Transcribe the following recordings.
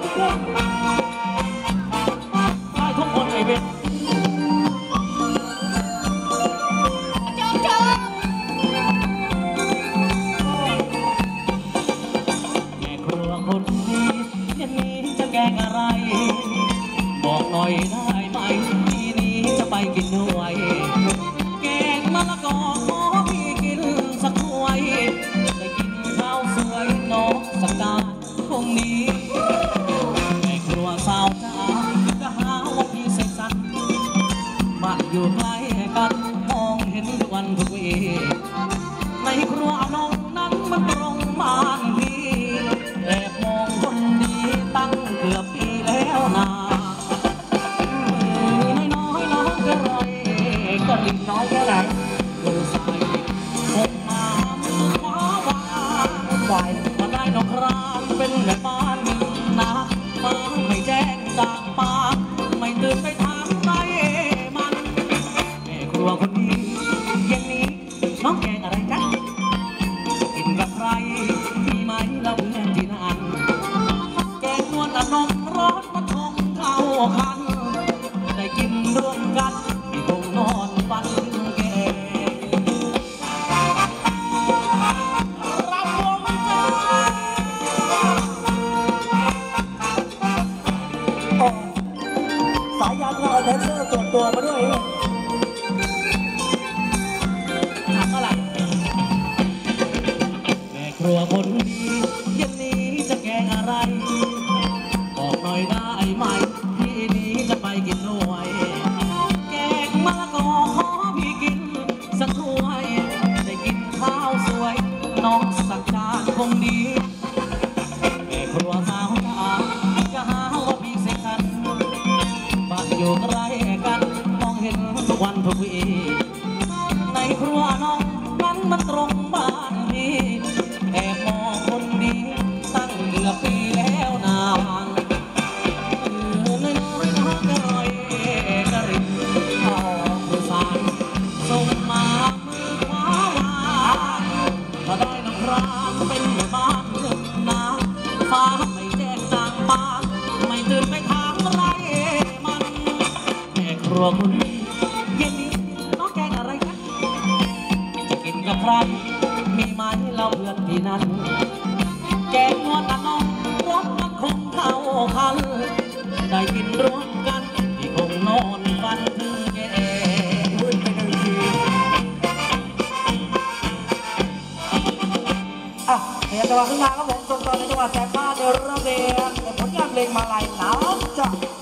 通过太痛苦了这边然 กลัวคนเย็นนี้จะแกงอะไร บอกหน่อยได้ไหมัวคุณเย็นนี้น้องแกงอะไรคะจะกินกับใครมีไหมเราเพื่อนที่นั้น แกงงอนน้องรสมันคงเท่าคัน ได้กินร่วมกันที่คงนอนฟันถึงแกอะเดี๋ยวจะมาขึ้นมาครับผมส่งตอนในจังหวัแสบบ้าเดี๋ยวเริ่มเรียนผลงานเพลงมาลายหนาวจ้ะ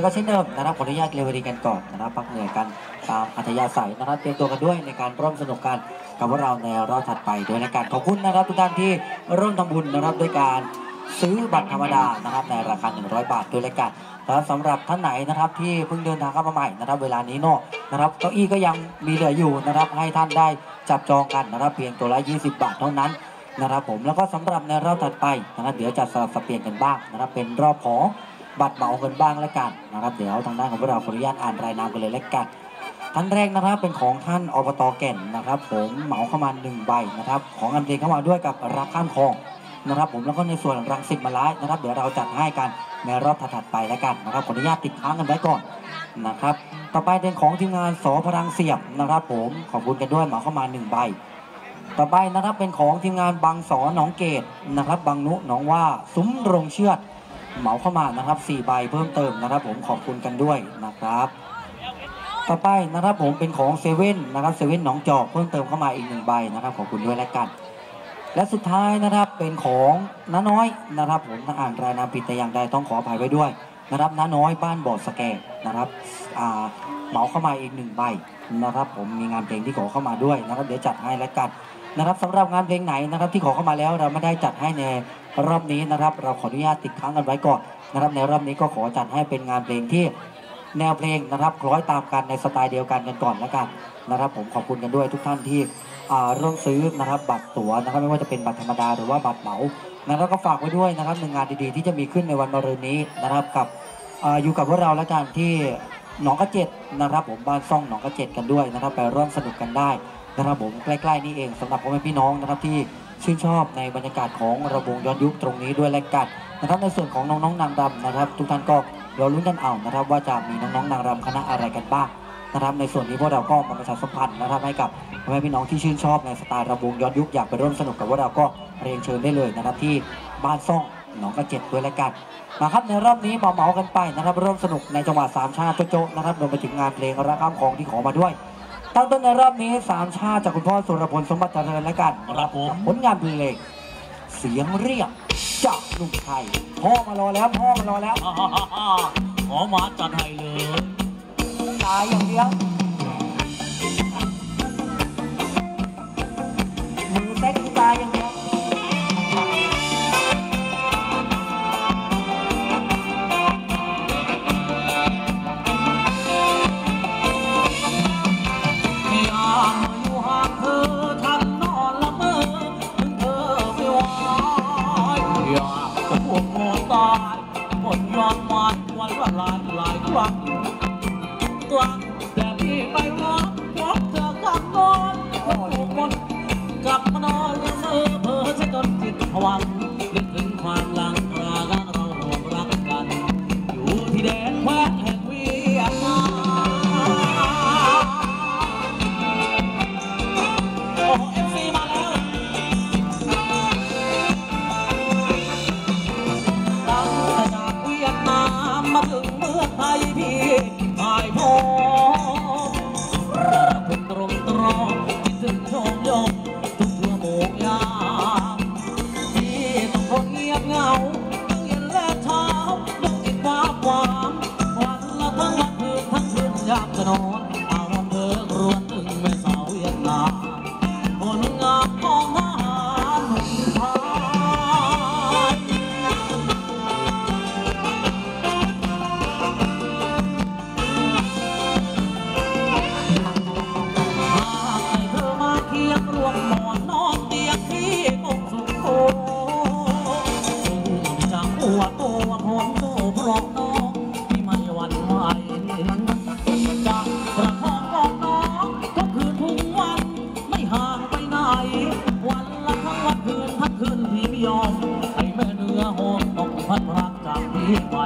นี้ก็เช่นเดิมนะครับขออนุญาตเรียนวดีกันก่อนนะครับพักเหนื่อยกันตามอัธยาศัยนะครับเตรียมตัวกันด้วยในการร่วมสนุกกันกับพวกเราในรอบถัดไปด้วยในการขอบคุณนะครับทุกท่านที่ร่วมทำบุญนะครับด้วยการซื้อบัตรธรรมดานะครับในราคา 100 บาทด้วยรายการแล้วสำหรับท่านไหนนะครับที่เพิ่งเดินทางเข้ามาใหม่นะครับ เวลานี้เนาะนะครับเก้าอี้ก็ยังมีเหลืออยู่นะครับ ให้ท่านได้จับจองกันนะครับเพียงตัวละ 20 บาทเท่านั้นนะครับ ผมแล้วก็สำหรับในรอบถัดไปนะครับเดี๋ยวจะสลับสับเปลี่ยนกันบ้างนะครับเป็นรอบของ บัตรเหมากันบ้างแล้วกันนะครับ เดี๋ยวทางด้านของพวกเราขออนุญาตอ่านรายนามกันเลยแล้วกันท่านแรกนะครับเป็นของท่านอบตแก่นนะครับ ผมเหมาเข้ามาหนึ่งใบนะครับ ของอันเพลงเข้ามาด้วยกับรักข้ามคลองนะครับ ผมแล้วก็ในส่วนรังสิตมาลายนะครับ เดี๋ยวเราจัดให้กันในรอบถัดๆไปแล้วกันนะครับขออนุญาตติดค้างกันไว้ก่อนนะครับ ต่อไปเป็นของทีมงานสพลังเสียบนะครับ ผมขอบคุณกันด้วยเหมาเข้ามาหนึ่งใบต่อไปนะครับเป็นของทีมงานบางสอนหนองเกตนะครับบางนุหนองว่าซุ้มโรงเชือด เหมาเข้ามานะครับ4ใบเพิ่มเติมนะครับ ผมขอบคุณกันด้วยนะครับ ต่อไปนะครับผมเป็นของเซเว่นนะครับเซเว่นหนองจอกเพิ่มเติมเข้ามาอีกหนึ่งใบนะครับขอบคุณด้วยแล้วกัน และสุดท้ายนะครับเป็นของน้าน้อยนะครับ ผมถ้าอ่านรายนามผิดแต่อย่างใดต้องขออภัยไว้ด้วยนะครับน้าน้อยบ้านบ่อสแกนะครับเหมาเข้ามาอีกหนึ่งใบนะครับ ผมมีงานเพลงที่ขอเข้ามาด้วยนะครับ เดี๋ยวจัดให้แล้วกันนะครับสำหรับงานเพลงไหนนะครับที่ขอเข้ามาแล้วเราไม่ได้จัดให้ใน รอบนี้นะครับ เราขออนุญาตติดค้างกันไว้ก่อนนะครับในรอบนี้ก็ขอจัดให้เป็นงานเพลงที่แนวเพลงนะครับคล้อยตามกันในสไตล์เดียวกันกันก่อนแล้วกันนะครับ ผมขอบคุณกันด้วยทุกท่านที่อ่าร่วมซื้อนะครับบัตรตั๋วนะครับไม่ว่าจะเป็นบัตรธรรมดาหรือว่าบัตรเหมานะแล้วก็ฝากไว้ด้วยนะครับหนึ่งงานดีๆ ที่จะมีขึ้นในวันมะรืนนี้นะครับกับออยู่กับพวกเราแล้วกันที่หนองกระเจ็ดนะครับ ผมบ้านซ่องหนองกระเจ็ดกันด้วยนะครับ ไปร่วมสนุกกันได้นะครับผมใกล้ๆนี่เองสำหรับพ่อแม่พี่น้องนะครับที่ ชื่นชอบในบรรยากาศของระบงย้อนยุคตรงนี้ด้วยแล้วกันนะครับในส่วนของน้องๆนางรำนะครับ ทุกท่านก็เราลุ้นกันเอานะครับ ว่าจะมีน้องๆนางรำคณะอะไรกันบ้างนะครับ ในส่วนนี้พวกเราก็มาประชาสัมพันธ์นะครับให้กับพ่อแม่พี่น้องที่ชื่นชอบในสไตล์ระวงย้อนยุคอยากไปร่วมสนุกกับพวกเราก็เรียนเชิญได้เลยนะครับที่บ้านซ่องหนองกระเจ็ดด้วยแล้วกันนะครับในรอบนี้มาเมากันไปนะครับร่วมสนุกในจังหวัดสามชาติโจ๊ะๆนะครับรวมไปถึงงานเพลงรักข้ามของที่ขอมาด้วย ตั้งต้นในรอบนี้สามชาติจากคุณพ่อสุรพลสมบัติเจริญแล้วกันครับผมผลงานเพลงเสียงเรียกจากลุงไทยพ่อมารอแล้วพ่อมารอแล้วอ่าฮ่าฮ่าฮ่าขอมาจัดให้เลยตายอย่างเดียว จะประคองของน้องก็คือทุกวัน ไม่ห่างไปไหน วันละทั้งวันคืนทั้งคืนพี่ไม่ยอมให้แม่เนื้อหอมต้องพัดรักจากพี่ไป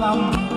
lắm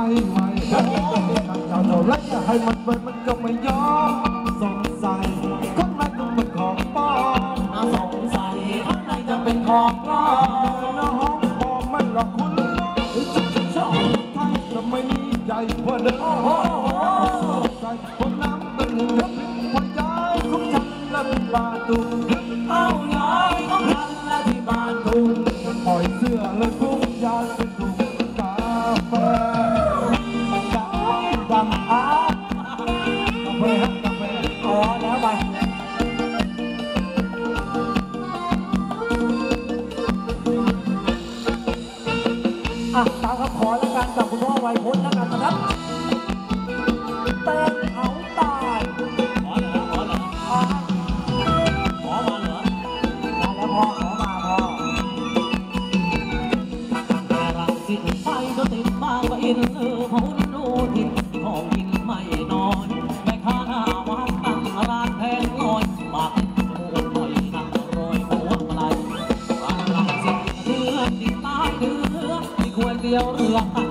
ไม่ไม่เราเท่าไรให้มันเปิดมันก็ไม่ยอมสงสัยคนนั้นต้องเป็นของปลอมสงสัยข้างในจะเป็นของปลองนะฮองบอกมันหลอกคุณล้อจุ๊บจุ๊บชอบท่จะไม่มีใจเพื่อเดินสงสัยคนน้ำตึงหัวใจคุ้มฉันนั้นลาตุ อ๋อแล้วไปอะตามคำขอล้กันกับคุณพ่อไวยพจนล้กันนะครับเติมเขาตายขอเหรอขอเหรออะขอมาเหรอมาแล้วพ่อขอมาพ่อแต่เราสิ้ไปติดมาว่าอินเลย Ha ha ha.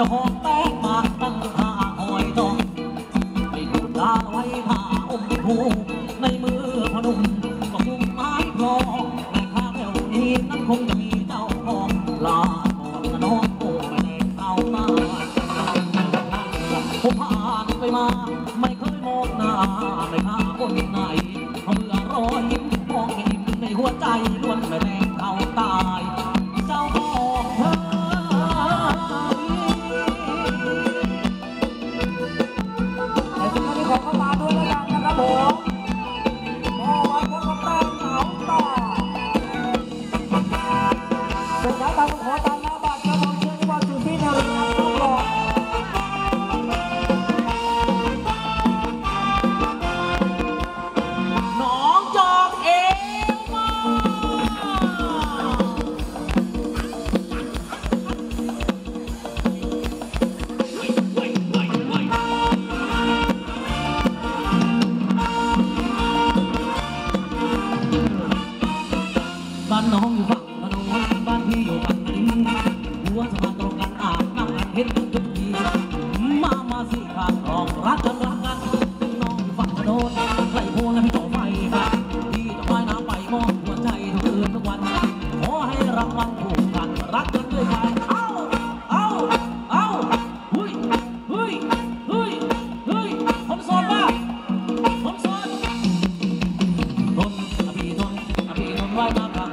ดอกแตงบาตั้งหาหอยดองไปดูดาไว้ผ้าอมพู Bye. Mama.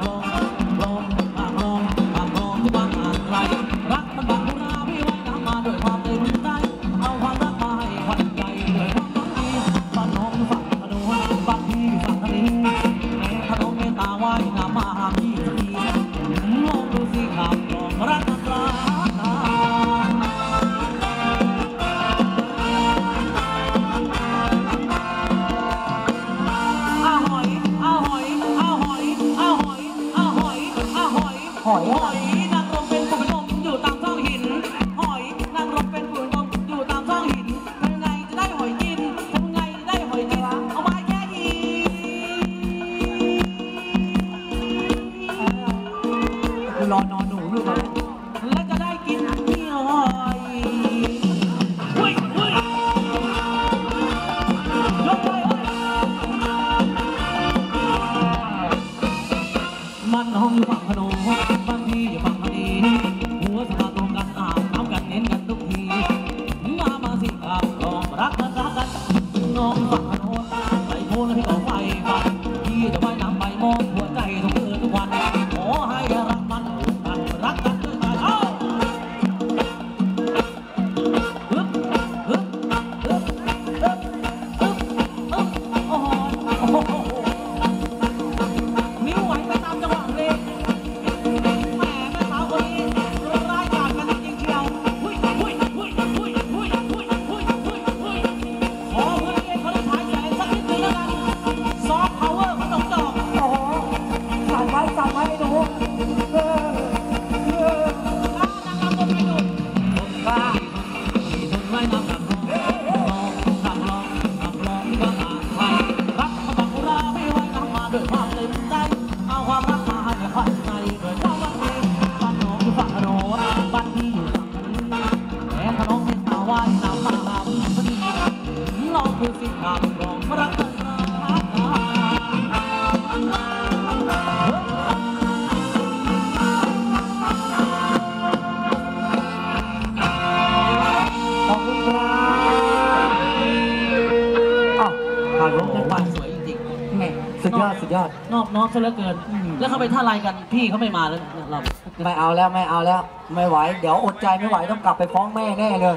อบน้องซะเหลือเกิน แล้วเขาไปท่าลายกันพี่เขาไม่มาแล้วเราไม่เอาแล้วไม่เอาแล้วไม่ไหว เดี๋ยวอดใจไม่ไหวต้องกลับไปฟ้องแม่แน่เลย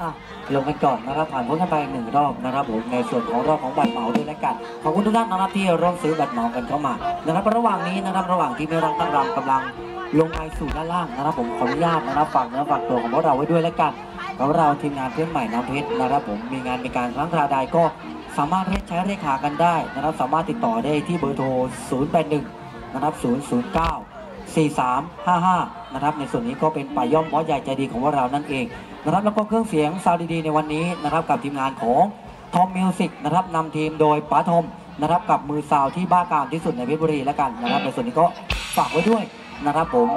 อะลงไปก่อนนะครับผ่านพ้นกันไปหนึ่งรอบนะครับผมในส่วนของรอบของบัตรเหมาด้วยแล้วกันขอบคุณทุกท่านนะครับที่ร่วมซื้อบัตรเหมากันเข้ามานะครับระหว่างนี้นะครับระหว่างที่ไม่รักตั้งรำกำลังลงไปสู่ด้านล่างนะครับ ผมขออนุญาตนะครับฝากเนะฝากตัวของพวกเราไว้ด้วยแล้วกันของเราทีมงานเพื่อนใหม่น้ำเพชรนะครับผมมีงานมีการครั้งคราใดก็ สามารถใช้เลขากันได้นะครับ สามารถติดต่อได้ที่เบอร์โทร 081 นะครับ 009 4355 นะครับ ในส่วนนี้ก็เป็นป่าย่อมบอใหญ่ใจดีของพวกเรานั่นเองนะครับ แล้วก็เครื่องเสียงซาวดีๆในวันนี้นะครับ กับทีมงานของทอมมิวสิกนะครับนำทีมโดยป๋าทมนะครับ กับมือซาวที่บ้าการที่สุดในเพชรบุรีแล้วกันนะครับ ในส่วนนี้ก็ฝากไว้ด้วยนะครับผม